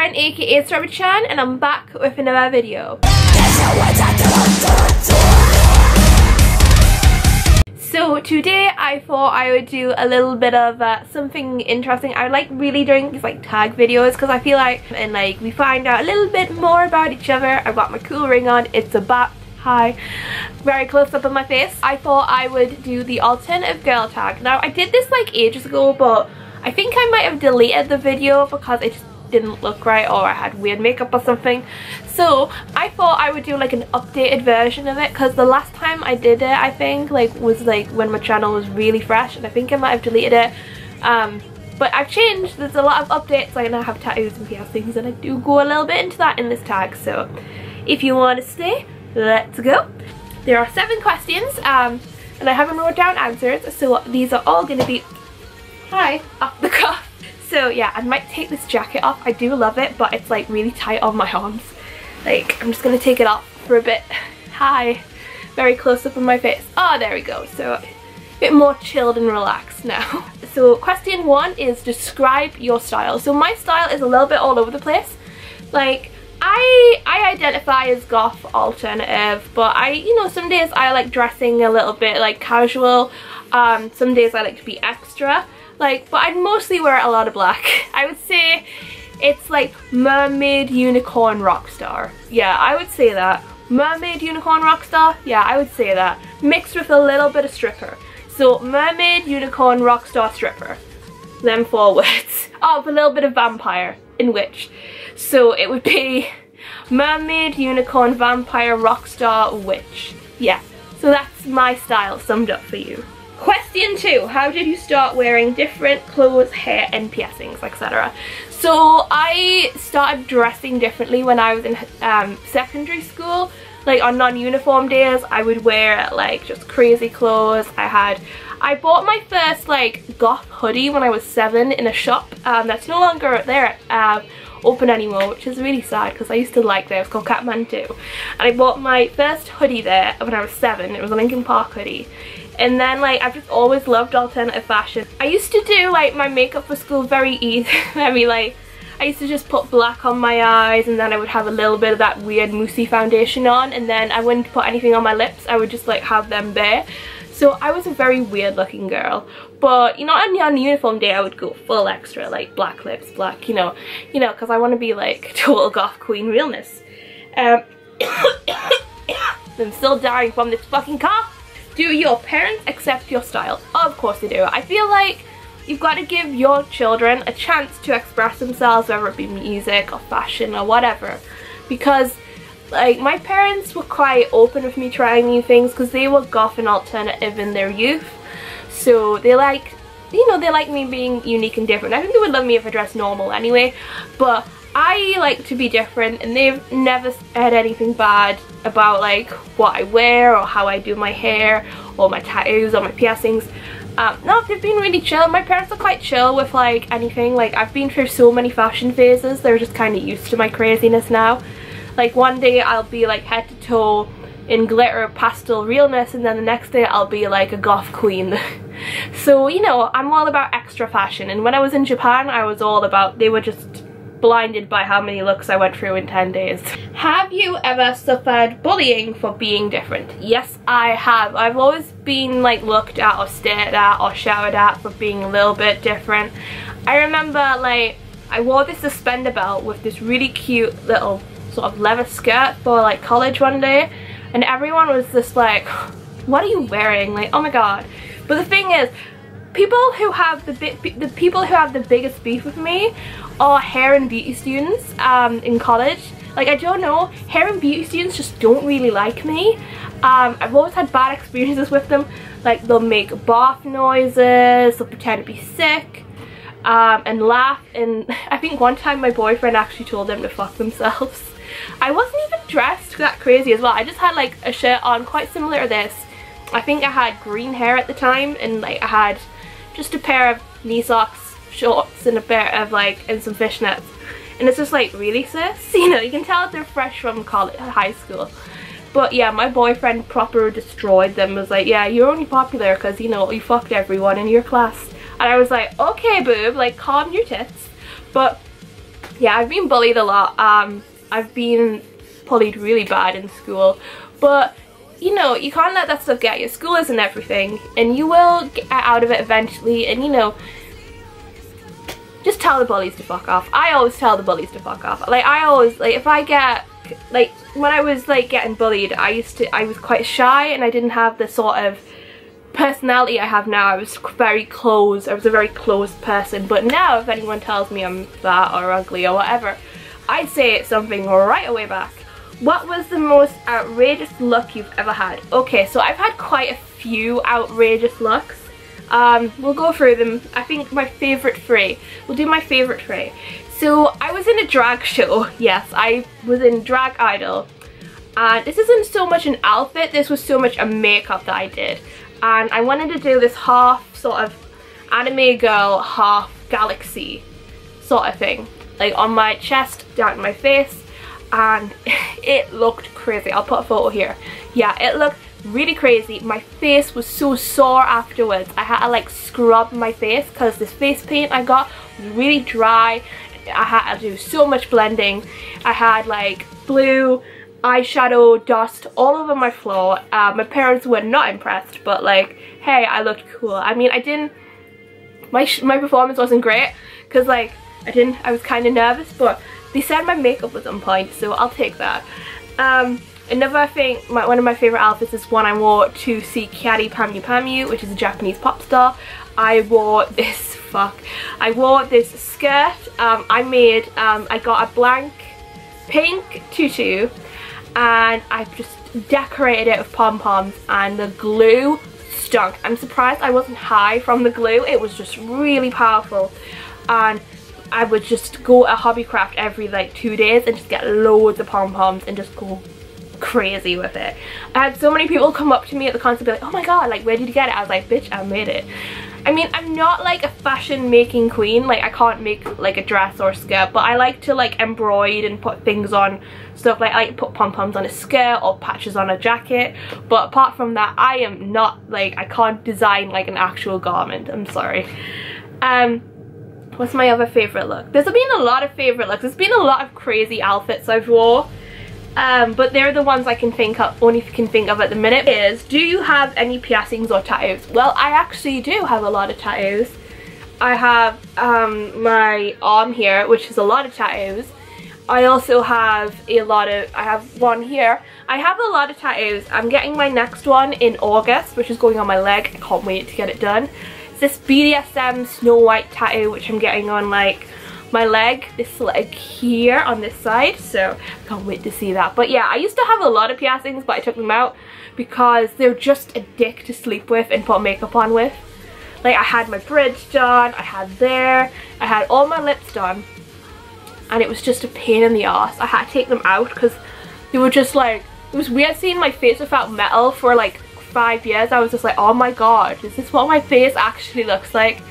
Karen aka StrawberriChan and I'm back with another video. So today I thought I would do a little bit of uh, something interesting. I like really doing these like tag videos because I feel like and like we find out a little bit more about each other. I've got my cool ring on. It's a bat. Hi. Very close up on my face. I thought I would do the alternative girl tag. Now I did this like ages ago but I think I might have deleted the video because it just didn't look right or I had weird makeup or something. So I thought I would do like an updated version of it because the last time I did it I think like was like when my channel was really fresh and I think I might have deleted it. Um, but I've changed, there's a lot of updates, I now have tattoos and piercings and I do go a little bit into that in this tag so if you want to stay, let's go. There are seven questions um, and I haven't wrote down answers so these are all going to be, hi, cuff. So yeah, I might take this jacket off. I do love it, but it's like really tight on my arms. Like, I'm just gonna take it off for a bit. Hi. Very close up on my face. Oh, there we go. So a bit more chilled and relaxed now. So question one is describe your style. So my style is a little bit all over the place. Like, I I identify as goth alternative, but I, you know, some days I like dressing a little bit like casual. Um, some days I like to be extra. Like, but I'd mostly wear a lot of black. I would say it's like mermaid unicorn rock star. Yeah, I would say that. Mermaid unicorn rock star? Yeah, I would say that. Mixed with a little bit of stripper. So mermaid unicorn rock star stripper. Then forwards. Oh, a little bit of vampire in witch. So it would be mermaid unicorn vampire rock star witch. Yeah. So that's my style summed up for you. Question two, how did you start wearing different clothes, hair and piercings, etc. So I started dressing differently when I was in um, secondary school. Like on non-uniform days, I would wear like just crazy clothes. I had, I bought my first like goth hoodie when I was seven in a shop um, that's no longer there. Uh, open anymore which is really sad because I used to like there. It's called Kathmandu and I bought my first hoodie there when I was seven. It was a Linkin Park hoodie and then like I've just always loved alternative fashion. I used to do like my makeup for school very easy. Mean like I used to just put black on my eyes and then I would have a little bit of that weird moussey foundation on and then I wouldn't put anything on my lips. I would just like have them bare. So I was a very weird looking girl. But, you know, on, on uniform day I would go full extra, like black lips, black, you know, you know, because I want to be like total goth queen realness. Um, I'm still dying from this fucking cough. Do your parents accept your style? Of course they do. I feel like you've got to give your children a chance to express themselves, whether it be music or fashion or whatever. Because like my parents were quite open with me trying new things because they were goth and alternative in their youth. So they like, you know, they like me being unique and different. I think they would love me if I dressed normal anyway. But I like to be different and they've never said anything bad about like what I wear or how I do my hair or my tattoos or my piercings. Um, no, they've been really chill. My parents are quite chill with like anything. Like I've been through so many fashion phases. They're just kind of used to my craziness now. Like one day I'll be like head to toe in glitter pastel realness and then the next day I'll be like a goth queen. so you know, I'm all about extra fashion and when I was in Japan I was all about, they were just blinded by how many looks I went through in 10 days. Have you ever suffered bullying for being different? Yes, I have. I've always been like looked at or stared at or shouted at for being a little bit different. I remember like I wore this suspender belt with this really cute little sort of leather skirt for like college one day and everyone was just like what are you wearing like oh my god but the thing is people who have the the people who have the biggest beef with me are hair and beauty students um, in college. Like I don't know, hair and beauty students just don't really like me. Um, I've always had bad experiences with them. Like they'll make barf noises, they'll pretend to be sick, um, and laugh. And I think one time my boyfriend actually told them to fuck themselves. I wasn't even dressed that crazy as well. I just had like a shirt on quite similar to this. I think I had green hair at the time and like I had just a pair of knee socks, shorts and a pair of like, and some fishnets. And it's just like, really sis? You know, you can tell they're fresh from college, high school. But yeah, my boyfriend proper destroyed them. Was like, yeah, you're only popular because, you know, you fucked everyone in your class. And I was like, okay, boob, like, calm your tits. But yeah, I've been bullied a lot. Um, I've been bullied really bad in school, but you know, you can't let that stuff get you. School isn't everything, and you will get out of it eventually, and you know, just tell the bullies to fuck off. I always tell the bullies to fuck off. Like, I always, like, if I get, like, when I was, like, getting bullied, I used to, I was quite shy, and I didn't have the sort of personality I have now. I was very closed. I was a very closed person, but now if anyone tells me I'm fat or ugly or whatever, I say something right away back. What was the most outrageous look you've ever had? Okay, so I've had quite a few outrageous looks. Um, we'll go through them. I think my favourite three. We'll do my favourite three. So I was in a drag show. Yes, I was in Drag Idol. And this isn't so much an outfit, this was so much a makeup that I did. And I wanted to do this half sort of anime girl, half galaxy sort of thing. Like on my chest, down my face. And it looked crazy. I'll put a photo here. Yeah, it looked really crazy. My face was so sore afterwards. I had to like scrub my face because this face paint I got was really dry. I had to do so much blending. I had like blue eyeshadow dust all over my floor. Uh, my parents were not impressed but like hey I looked cool. I mean I didn't my my performance wasn't great because like I didn't I was kind of nervous but they said my makeup was on point so I'll take that. Um, Another thing, my, one of my favourite outfits is one I wore to see Kyary Pamyu Pamyu, which is a Japanese pop star. I wore this, fuck, I wore this skirt, um, I made, um, I got a blank pink tutu and I just decorated it with pom-poms and the glue stunk. I'm surprised I wasn't high from the glue, it was just really powerful and I would just go at Hobbycraft every like two days and just get loads of pom-poms and just go crazy with it. I had so many people come up to me at the concert be like, oh my god, like where did you get it? I was like, bitch, I made it. I mean, I'm not like a fashion making queen, like I can't make like a dress or a skirt, but I like to like embroider and put things on stuff like I like put pom-poms on a skirt or patches on a jacket, but apart from that, I am not like, I can't design like an actual garment, I'm sorry. Um, what's my other favorite look? There's been a lot of favorite looks, there's been a lot of crazy outfits I've wore um, but they're the ones I can think of, only can think of at the minute is, do you have any piercings or tattoos? Well, I actually do have a lot of tattoos. I have um, my arm here, which is a lot of tattoos. I also have a lot of, I have one here. I have a lot of tattoos. I'm getting my next one in August, which is going on my leg. I can't wait to get it done. This BDSM Snow White tattoo, which I'm getting on like my leg, this leg here on this side. So I can't wait to see that. But yeah, I used to have a lot of piercings, but I took them out because they're just a dick to sleep with and put makeup on with. Like I had my bridge done, I had there, I had all my lips done. And it was just a pain in the ass. I had to take them out because they were just like, it was weird seeing my face without metal for like five years. I was just like, oh my god, is this what my face actually looks like?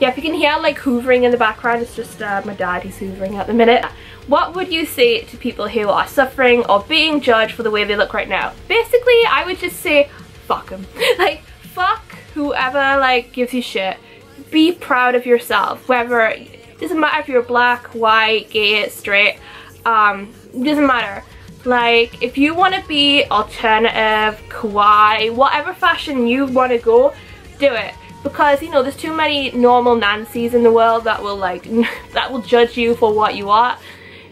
yeah, if you can hear like hoovering in the background, it's just uh, my dad who's hoovering at the minute. What would you say to people who are suffering or being judged for the way they look right now? Basically, I would just say, fuck them. like, fuck whoever like gives you shit. Be proud of yourself, whether, it doesn't matter if you're black, white, gay, straight, um, doesn't matter. Like, if you want to be alternative, kawaii, whatever fashion you want to go, do it. Because you know there's too many normal Nancy's in the world that will like that will judge you for what you are.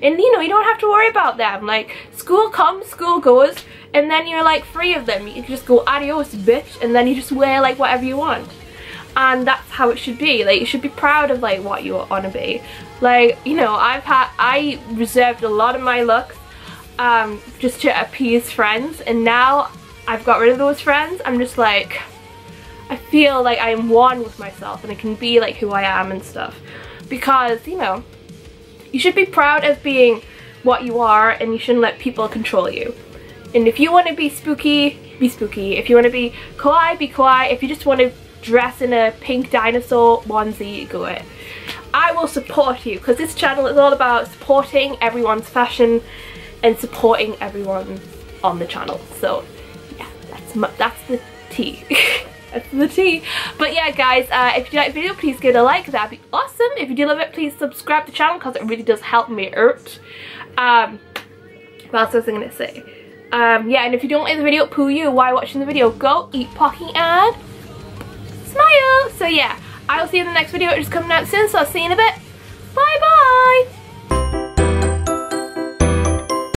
And you know you don't have to worry about them. Like school comes school goes and then you're like free of them. You can just go adios bitch and then you just wear like whatever you want. And that's how it should be. Like you should be proud of like what you want to be like you know I've had I reserved a lot of my looks um just to appease friends and now I've got rid of those friends I'm just like I feel like I am one with myself and I can be like who I am and stuff. Because, you know, you should be proud of being what you are and you shouldn't let people control you. And if you want to be spooky, be spooky. If you want to be kawaii, be kawaii. If you just want to dress in a pink dinosaur onesie, go it. I will support you because this channel is all about supporting everyone's fashion and supporting everyone on the channel. So yeah, that's, that's the tea. That's the tea. But yeah, guys, uh, if you like the video, please give it a like. That'd be awesome. If you do love it, please subscribe to the channel because it really does help me out. Um, what else was I going to say? Um, yeah, and if you don't like the video, poo you while watching the video. Go eat Pocky and smile. So yeah, I will see you in the next video. It's coming out soon, so I'll see you in a bit.